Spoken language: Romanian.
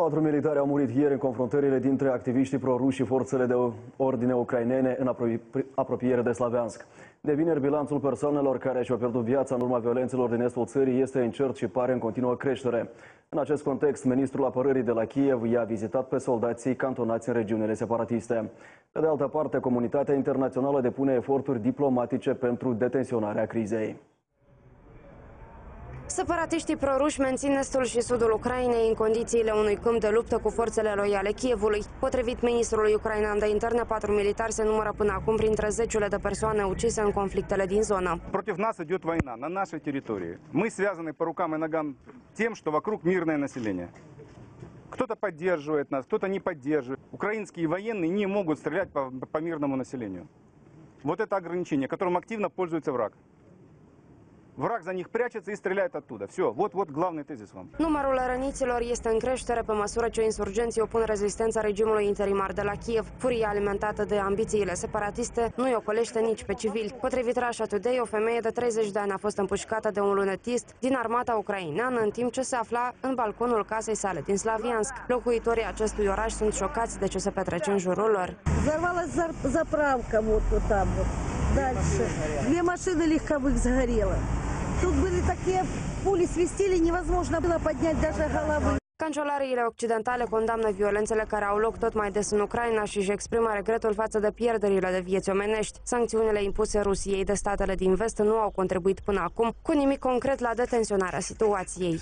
Patru militari au murit ieri în confruntările dintre activiștii pro-ruși și forțele de ordine ucrainene în apropiere de Slaveansk. De vineri, bilanțul persoanelor care și-au pierdut viața în urma violențelor din estul țării este incert și pare în continuă creștere. În acest context, ministrul apărării de la Kiev i-a vizitat pe soldații cantonați în regiunile separatiste. Pe de altă parte, comunitatea internațională depune eforturi diplomatice pentru detenționarea crizei. Separatiștii proruși mențin estul și sudul Ucrainei în condițiile unui câmp de luptă cu forțele loiale Kievului. Potrivit ministrului ucrainean de interne, patru militari se numără până acum printre zeciule de persoane ucise în conflictele din zonă. Против нас идет война на нашей территории. Мы связаны по рукам и ногам тем, что вокруг мирное население. Кто-то поддерживает нас, кто-то не поддерживает. Украинские военные не могут стрелять по, по мирному населению. Вот это ограничение, которым активно пользуется враг. Враг за них прячется и стреляет оттуда. Все, вот, вот главный тезис вам. Numărul răniților este în creștere pe măsură ce insurgenții opun rezistența regimului interimar de la Kiev. Furia alimentată de ambițiile separatiste nu-i ocolește nici pe civili. Potrivit Russia Today, o femeie de 30 de ani a fost împușcată de un lunetist din armata ucraineană în timp ce se afla în balconul casei sale din Slaviansk. Locuitorii acestui oraș sunt șocați de ce se petrece în jurul lor. Взорвалась заправка вот, вот там вот. Дальше. Две машины легковых сгорело. Тут были такие пули свистели, невозможно было поднять даже головы. Cancelariile occidentale condamnă violențele care au loc tot mai des în Ucraina și își exprimă regretul față de pierderile de vieți omenești. Sancțiunile impuse Rusiei de statele din vest nu au contribuit până acum cu nimic concret la detenționarea situației.